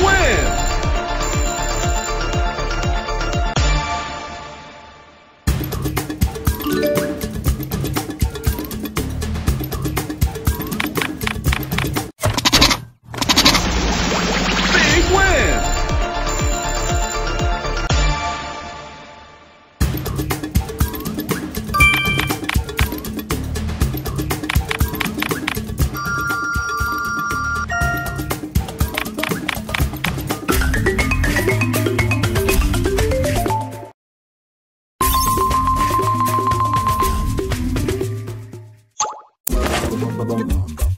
Win! bum bum bum bum.